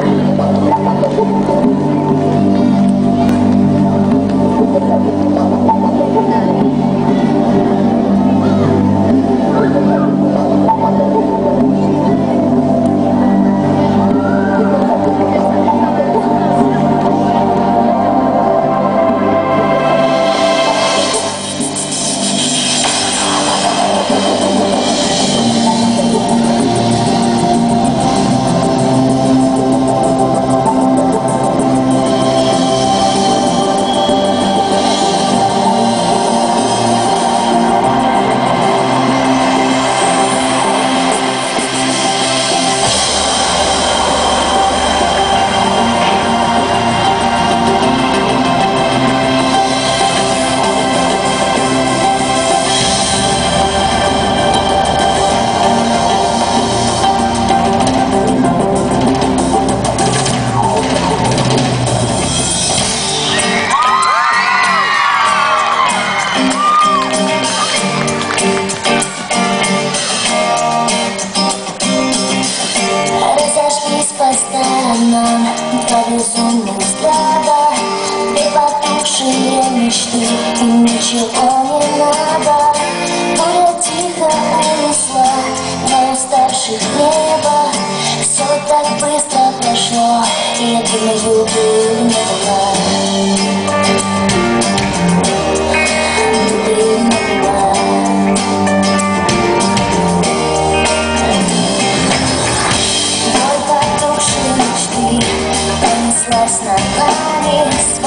Thank you. Два безумных взгляда Две потухшие мечты И ничего не надо Буря тихо унесла Два уставших неба Все так быстро прошло И думаю, ты не была There's nobody